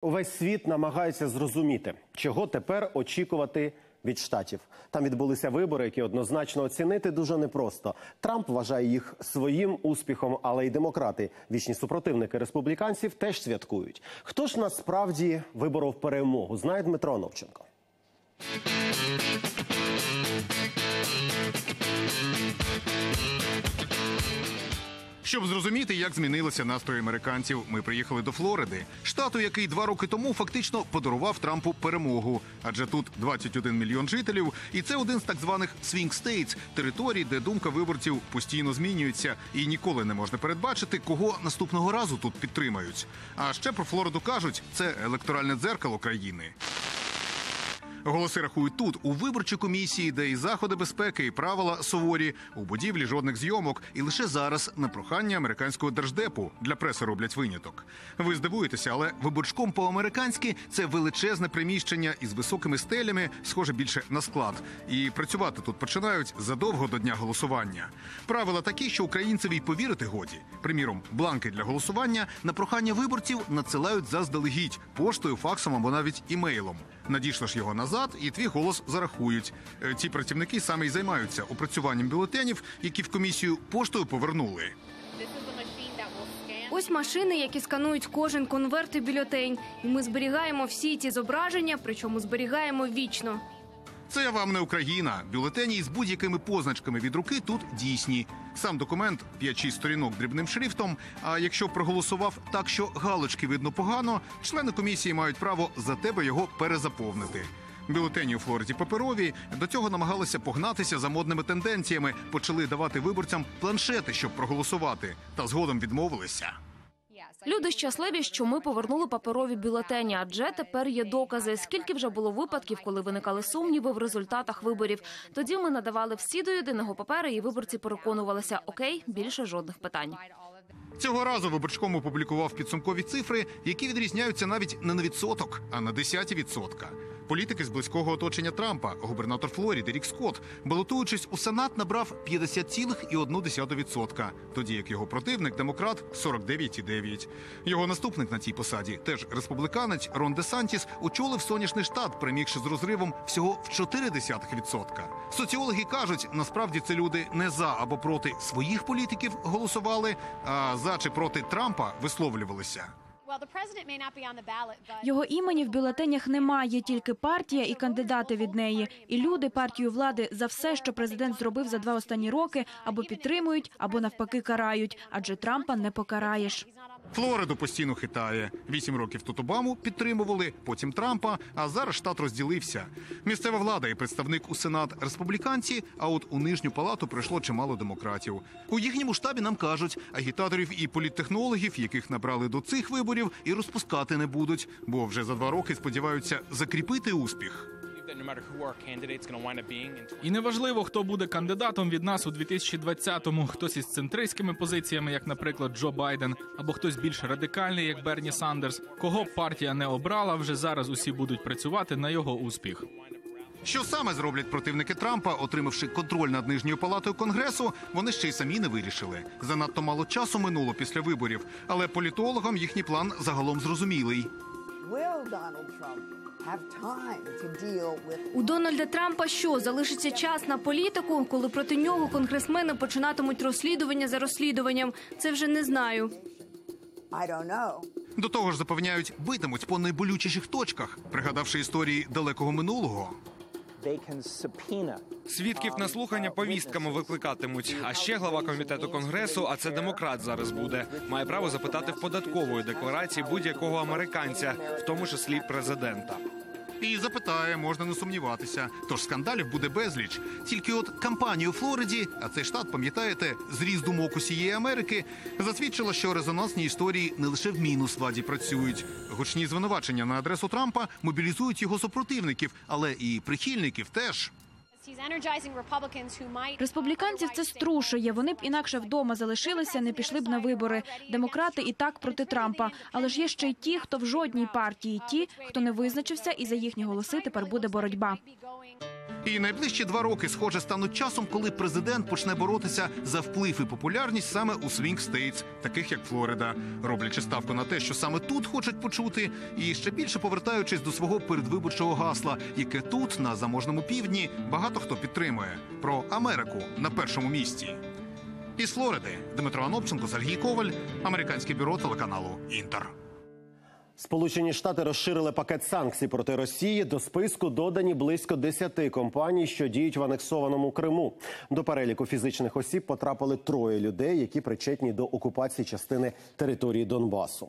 Увесь світ намагається зрозуміти, чого тепер очікувати від штатів. Там відбулися вибори, які однозначно оцінити дуже непросто. Трамп вважає їх своїм успіхом, але й демократи, вічні супротивники республіканців, теж святкують. Хто ж насправді виборов перемогу? Знає Дмитро Новченко. Щоб зрозуміти, як змінилися настрої американців, ми приїхали до Флориди, штату, який два роки тому фактично подарував Трампу перемогу. Адже тут 21 мільйон жителів, і це один з так званих swing states – територій, де думка виборців постійно змінюється, і ніколи не можна передбачити, кого наступного разу тут підтримають. А ще про Флориду кажуть, це електоральне дзеркало країни. Голоси рахують тут, у виборчій комісії, де і заходи безпеки, і правила суворі, у будівлі жодних зйомок, і лише зараз на прохання американського держдепу для преси роблять виняток. Ви здивуєтеся, але виборчком по-американськи це величезне приміщення із високими стелями, схоже більше на склад. І працювати тут починають задовго до дня голосування. Правила такі, що українцеві й повірити годі. Приміром, бланки для голосування на прохання виборців надсилають заздалегідь поштою, факсом або навіть імейлом. Надішлеш його назад, і твій голос зарахують. Е, Ці працівники саме й займаються опрацюванням бюлетенів, які в комісію поштою повернули. Ось машини, які сканують кожен конверт і бюлетень. І ми зберігаємо всі ці зображення, причому зберігаємо вічно. Це вам не Україна. Бюлетені із будь-якими позначками від руки тут дійсні. Сам документ 5-6 сторінок дрібним шрифтом. А якщо проголосував так, що галочки видно погано, члени комісії мають право за тебе його перезаповнити. Бюлетені у Флориді паперові до цього намагалися погнатися за модними тенденціями. Почали давати виборцям планшети, щоб проголосувати, та згодом відмовилися. Люди щасливі, що ми повернули паперові бюлетені, адже тепер є докази. Скільки вже було випадків, коли виникали сумніви в результатах виборів. Тоді ми надавали всі до єдиного папери, і виборці переконувалися: окей, більше жодних питань. Цього разу виборчком опублікував підсумкові цифри, які відрізняються навіть не на відсоток, а на десяті відсотка. Політики з близького оточення Трампа, губернатор Флоріди Рік Скотт, балотуючись у Сенат, набрав 50,1%, тоді як його противник, демократ, 49,9%. Його наступник на цій посаді, теж республіканець Рон Де Сантіс, очолив сонячний штат, примігши з розривом всього в 0,4%. Соціологи кажуть, насправді це люди не за або проти своїх політиків голосували, а за чи проти Трампа висловлювалися. Його імені в бюлетенях немає, тільки партія і кандидати від неї. І люди партію влади за все, що президент зробив за два останні роки, або підтримують, або навпаки карають. Адже Трампа не покараєш. Флориду постійно хитає. Вісім років тут Обаму підтримували, потім Трампа. А зараз штат розділився. Місцева влада і представник у сенат республіканці. А от у нижню палату прийшло чимало демократів. У їхньому штабі нам кажуть, агітаторів і політтехнологів, яких набрали до цих виборів, і розпускати не будуть, бо вже за два роки сподіваються закріпити успіх. І неважливо, хто буде кандидатом від нас у 2020-му, хтось із центристськими позиціями, як, наприклад, Джо Байден, або хтось більш радикальний, як Берні Сандерс. Кого б партія не обрала, вже зараз усі будуть працювати на його успіх. Що саме зроблять противники Трампа, отримавши контроль над нижньою палатою конгресу, вони ще й самі не вирішили. Занадто мало часу минуло після виборів, але політологам їхній план загалом зрозумілий. Will Donald Trump have time to deal with У Дональда Трампа що залишиться час на політику, коли проти нього конгресмени починатимуть розслідування за розслідуванням? Це вже не знаю. I. До того ж, запевняють, битимуть по найболючіших точках, пригадавши історії далекого минулого. Свідків на слухання повістками викликатимуть. А ще глава комітету конгресу, а це демократ зараз буде, має право запитати в податкової декларації будь-якого американця, в тому числі президента. І запитає, можна не сумніватися. Тож скандалів буде безліч. Тільки от кампанія у Флориді, а цей штат, пам'ятаєте, зріз думок усієї Америки, засвідчила, що резонансні історії не лише в мінус владі працюють. Гучні звинувачення на адресу Трампа мобілізують його супротивників, але і прихильників теж. Республіканців це струшує. Вони б інакше вдома залишилися, не пішли б на вибори. Демократи і так проти Трампа. Але ж є ще й ті, хто в жодній партії, ті, хто не визначився, і за їхні голоси тепер буде боротьба. І найближчі два роки, схоже, стануть часом, коли президент почне боротися за вплив і популярність саме у swing states, таких як Флорида, роблячи ставку на те, що саме тут хочуть почути, і ще більше повертаючись до свого передвиборчого гасла, яке тут, на заможному півдні, багато хто підтримує про Америку на першому місці. Із Флориди Дмитро Анопченко, Сергій Коваль, американське бюро телеканалу Інтер. Сполучені Штати розширили пакет санкцій проти Росії. До списку додані близько 10 компаній, що діють в анексованому Криму. До переліку фізичних осіб потрапили троє людей, які причетні до окупації частини території Донбасу.